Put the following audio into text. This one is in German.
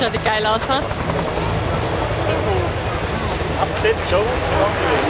Schaut geil aus, ne? Abgesetzt schon.